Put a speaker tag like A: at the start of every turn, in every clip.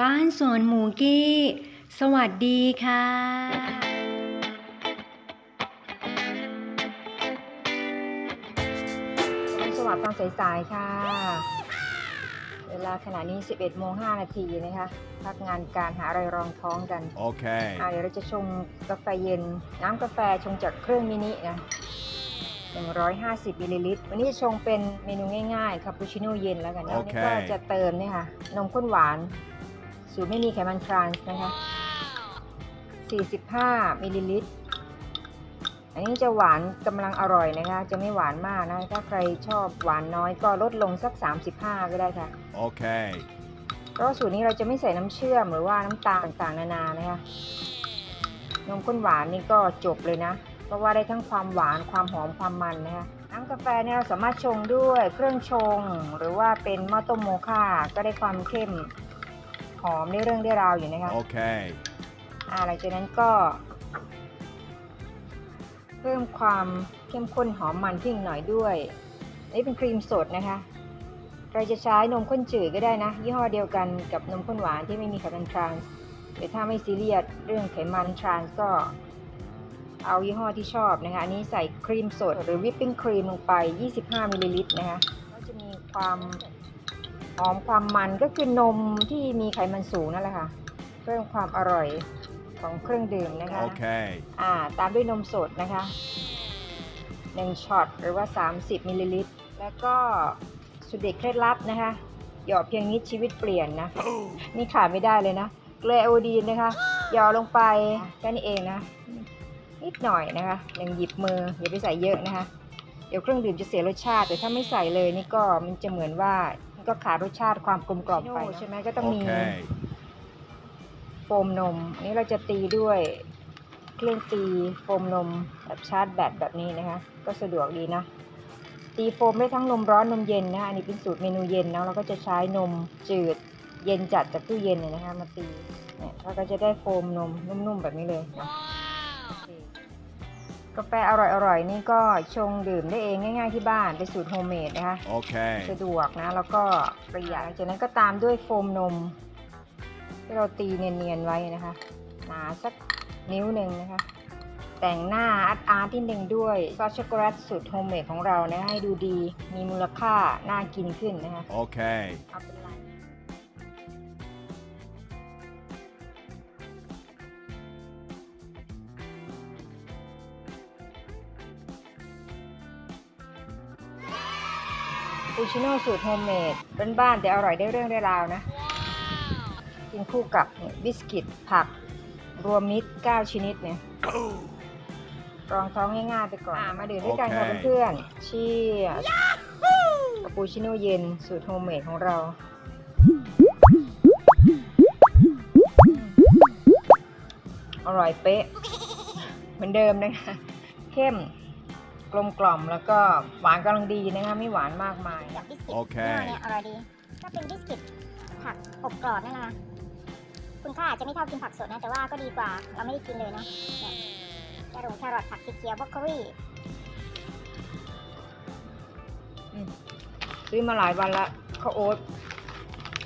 A: บ้านสวนหมูกี้ สวัสดีค่ะ
B: สวัสดีตอนสายๆค่ะ เวลาขณะนี้ 11โมง5นาทีนะคะ พักงานการหาอะไรรองท้องกัน
C: Okay.
B: อ่าเดี๋ยวเราจะชงกาแฟเย็น น้ำกาแฟชงจากเครื่องมินินะ150มิลลิลิตร วันนี้จะชงเป็นเมนูง่ายๆ คาปูชิโน่เย็นแล้วกันนะ
C: โอ
B: วัน
C: เค
B: นี้ก็จะเติมเนี่ยค่ะ นมข้นหวาน สูตรไม่มีไขมันทรานส์นะคะ 45 มิลลิลิตร อันนี้จะหวานกำลังอร่อยนะคะ จะไม่หวานมากนะ ถ้าใครชอบหวานน้อยก็ลดลงสัก 35 ก็ได้ค่ะ
C: Okay.
B: เพราะว่าสูตรนี้เราจะไม่ใส่น้ำเชื่อมหรือว่าน้ำตาลต่างๆ นานานะคะ นมข้นหวานนี่ก็จบเลยนะ เพราะว่าได้ทั้งความหวานความหอมความมันนะคะน้ำกาแฟเนี่ยเราสามารถชงด้วยเครื่องชง หรือว่าเป็นหม้อต้มโมค่าก็ได้ความเข้ม หอมได้เรื่องได้ราวอยู่นะคะ
C: Okay.
B: อ่าหลังจากนั้นก็ เพิ่มความเข้มข้นหอมมันขึ้นอีกหน่อยด้วยนี่เป็นครีมสดนะคะเราจะใช้นมข้นจืดก็ได้นะ ยี่ห้อเดียวกันกับนมข้นหวานที่ไม่มีไขมันทรานส์หรือถ้าไม่ซีเรียสเรื่องไขมันทรานส์ก็เอายี่ห้อที่ชอบนะคะ อันนี้ใส่ครีมสดหรือ whipping cream ลงไป 25มิลลิลิตรนะคะ ก็จะมีความ หอมความมันก็คือนมที่มีไขมันสูงนั่นแหละค่ะ เพิ่มความอร่อยของเครื่องดื่มนะคะ
C: Okay.
B: อ่าตามด้วยนมสดนะคะ1ช็อตหรือว่า 30มิลลิลิตร แล้วก็สุดเด็ดเคล็ดลับนะคะ หยอดเพียงนิดชีวิตเปลี่ยนนะ นี่ขาดไม่ได้เลยนะ เกลือไอโอดีนนะคะ หยอดลงไปแค่นี้เองนะ นิดหน่อยนะคะหนึ่งหยิบมืออย่าไปใส่เยอะนะคะ เดี๋ยวเครื่องดื่มจะเสียรสชาติ แต่ถ้าไม่ใส่เลยนี่ก็มันจะเหมือนว่ามัน ก็ขาดรสชาติความกลมกล่อมไปใช่ไหมก็ต้องมี
C: Okay.
B: โฟมนม อันนี้เราจะตีด้วยเครื่องตีโฟมนมแบบชาร์จแบตแบบนี้นะคะ ก็สะดวกดีนะ ตีโฟมได้ทั้งนมร้อนนมเย็นนะ อันนี้เป็นสูตรเมนูเย็นนะเราก็จะใช้นมจืดเย็นจัดจากตู้เย็นเนี่ยนะคะ มาตีเนี่ยเราก็จะได้โฟมนมนุ่มๆแบบนี้เลยนะโอเค กาแฟอร่อยๆ นี่ก็ชงดื่มได้เองง่ายๆที่บ้านเป็นสูตร homemade นะคะ
C: Okay.
B: สะดวกนะ แล้วก็ประหยัดหลังจากนั้นก็ตามด้วยโฟมนม ที่เราตีเนียนๆไว้นะคะหนาสักนิ้วหนึ่งนะคะ แต่งหน้า art art ที่หนึ่งด้วยซอสช็อกโกแลตสูตร homemade ของเรานะให้ดูดีมีมูลค่าน่ากินขึ้นนะคะ
C: Okay.
B: เอาเป็ ปูชิโน่สูตร homemade บ้านๆแต่อร่อยได้เรื่องได้ราวนะ กินคู่กับเนี่ยบิสกิตผัก รวมมิตร 9 ชนิดเนี่ยรองท้องง่ายๆไปก่อนอะมาดื่มด้วยกันค่ะ
C: โอเค
B: เพื่อนๆเชียร์คาปูชิโน่เย็นสูตร homemade ของเราอร่อยเป๊ะ เหมือนเดิมนะคะ เข้ม กลมกล่อมแล้วก็หวานกำลังดีนะคะไม่หวานมากมาย
D: กับบิสกิต
C: โอเค
D: ยี่ห้อเนี่ยอร่อยดีก็เป็นบิสกิตผักอบกรอบนั่นนะคุณค่าอาจจะไม่เท่ากินผักสดนะแต่ว่าก็ดีกว่าเราไม่ได้กินเลยเนาะเนี่ยแครอทแครอทผักเขียวบรอกโคลี
B: ซื้อมาหลายวันละข้าวโอ๊ต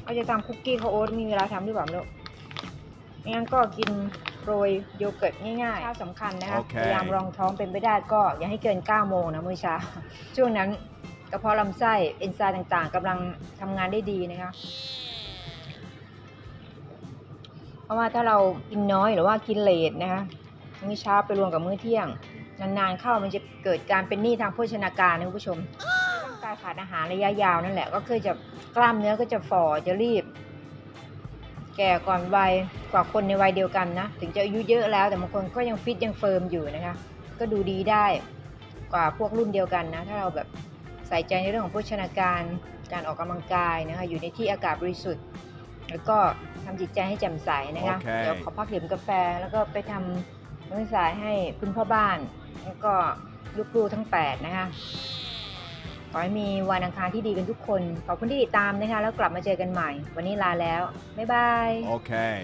B: เราจะทำคุกกี้ข้าวโอ๊ตมีเวลาทำหรือเปล่าไม่รู้ไม่งั้นก็กิน โรยโยเกิร์ตง่ายๆข้าวสำคัญนะคะ
C: โอเค
B: พยายามรองท้องเป็นไปได้ก็อย่าให้เกิน 9 โมงนะมื้อเช้า ช่วงนั้นกระเพาะลำไส้เอนไซม์ต่างๆกำลังทำงานได้ดีนะคะเพราะว่าถ้าเรากินน้อยหรือว่ากิน late นะคะมื้อเช้าไปรวมกับมื้อเที่ยง นานๆเข้ามันจะเกิดการเป็นหนี้ทางโภชนาการนะคุณผู้ชมร่างกายขาดอาหารระยะยาวนั่นแหละ ก็คือจะกล้ามเนื้อก็จะฝ่อจะลีบ แก่ก่อนวัยกว่าคนในวัยเดียวกันนะ ถึงจะอายุเยอะแล้วแต่บางคนก็ยังฟิตยัง firm อยู่นะคะ ก็ดูดีได้กว่าพวกรุ่นเดียวกันนะ ถ้าเราแบบใส่ใจในเรื่องของโภชนาการ การออกกำลังกายนะคะ อยู่ในที่อากาศบริสุทธิ์ แล้วก็ทำจิตใจให้แจ่มใสนะคะ
C: โอเค
B: เดี๋ยวขอพักดื่มกาแฟ แล้วก็ไปทำมื้อสายให้คุณพ่อบ้าน แล้วก็ลูกๆทั้งแปดนะคะ ขอให้มีวันอังคารที่ดีกันทุกคน ขอบคุณที่ติดตามนะคะ แล้วกลับมาเจอกันใหม่ วันนี้ลาแล้ว บ๊ายบาย
C: Okay.